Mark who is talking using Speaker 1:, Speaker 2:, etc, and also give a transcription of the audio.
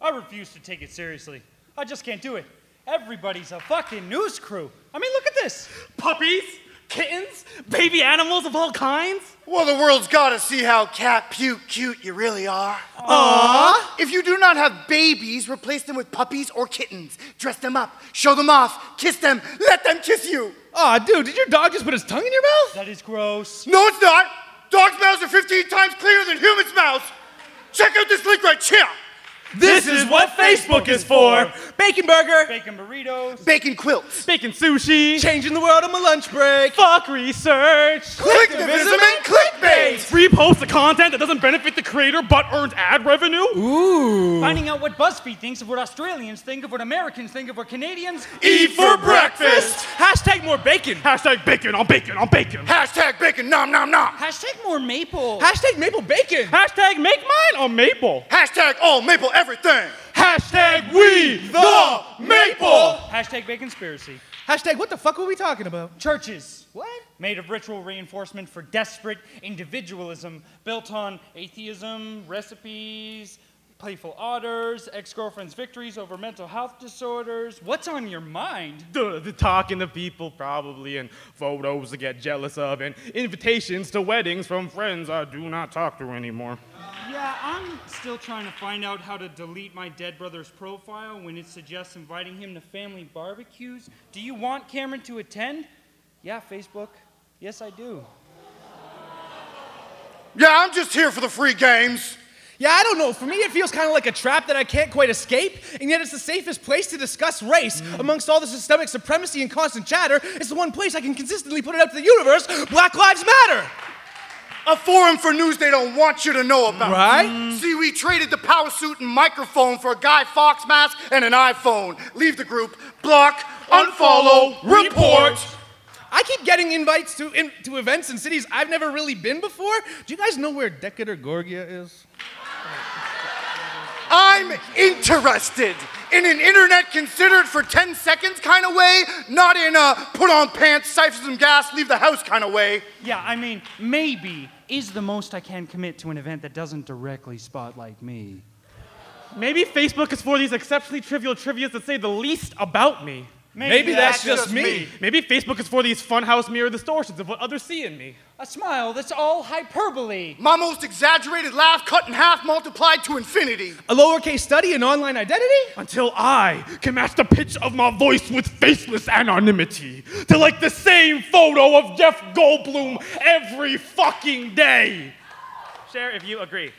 Speaker 1: I refuse to take it seriously. I just can't do it. Everybody's a fucking news crew. I mean, look at this.
Speaker 2: Puppies, kittens, baby animals of all kinds.
Speaker 3: Well, the world's gotta see how cat puke cute you really are. Aww. If you do not have babies, replace them with puppies or kittens. Dress them up, show them off, kiss them, let them kiss you.
Speaker 2: Aw, dude, did your dog just put his tongue in your mouth?
Speaker 1: That is gross.
Speaker 3: No, it's not. Dogs' mouths are 15 times cleaner than humans' mouths. Check out this link right here.
Speaker 2: Facebook is for. Bacon burger,
Speaker 1: Bacon burritos.
Speaker 3: Bacon quilts.
Speaker 2: bacon sushi, changing the world on my lunch break. Fuck research.
Speaker 3: Clicktivism and clickbait.
Speaker 2: Repost the content that doesn't benefit the creator but earns ad revenue.
Speaker 4: Ooh.
Speaker 1: Finding out what BuzzFeed thinks of what Australians think of what Americans think of what Canadians.
Speaker 3: Eat for breakfast.
Speaker 2: Hashtag more bacon. Hashtag bacon on bacon on bacon.
Speaker 3: Hashtag bacon nom nom nom.
Speaker 1: Hashtag more maple.
Speaker 4: Hashtag maple bacon.
Speaker 2: Hashtag make mine on maple.
Speaker 3: Hashtag all maple everything.
Speaker 2: Hashtag we the maple.
Speaker 1: Hashtag baconspiracy.
Speaker 4: Hashtag what the fuck were we talking about?
Speaker 1: Churches.
Speaker 4: What?
Speaker 1: Made of ritual reinforcement for desperate individualism, built on atheism, recipes, playful otters, ex girlfriend's victories over mental health disorders. What's on your mind?
Speaker 2: The, the talking to people probably and photos to get jealous of and invitations to weddings from friends I do not talk to anymore.
Speaker 1: Yeah, I'm still trying to find out how to delete my dead brother's profile when it suggests inviting him to family barbecues. Do you want Cameron to attend? Yeah, Facebook. Yes, I do.
Speaker 3: Yeah, I'm just here for the free games.
Speaker 4: Yeah, I don't know. For me, it feels kind of like a trap that I can't quite escape, and yet it's the safest place to discuss race. Mm. Amongst all the systemic supremacy and constant chatter, it's the one place I can consistently put it out to the universe Black Lives Matter!
Speaker 3: A forum for news they don't want you to know about.
Speaker 4: Right? Mm.
Speaker 3: See, we traded the power suit and microphone for a Guy Fawkes mask and an iPhone. Leave the group, block, unfollow, report.
Speaker 4: I keep getting invites to, in, to events in cities I've never really been before. Do you guys know where Decatur Georgia is?
Speaker 3: I'm interested in an internet considered for 10 seconds kind of way, not in a put on pants, siphon some gas, leave the house kind of way.
Speaker 1: Yeah, I mean, maybe is the most I can commit to an event that doesn't directly spotlight me.
Speaker 2: Maybe Facebook is for these exceptionally trivial trivias that say the least about me.
Speaker 4: Maybe that's
Speaker 3: that's
Speaker 4: just
Speaker 3: just
Speaker 4: me.
Speaker 3: me.
Speaker 2: Maybe Facebook is for these funhouse mirror distortions of what others see in me.
Speaker 1: A smile that's all hyperbole.
Speaker 3: My most exaggerated laugh cut in half multiplied to infinity.
Speaker 4: A lowercase study in online identity?
Speaker 2: Until I can match the pitch of my voice with faceless anonymity to like the same photo of Jeff Goldblum every fucking day. Share if you agree.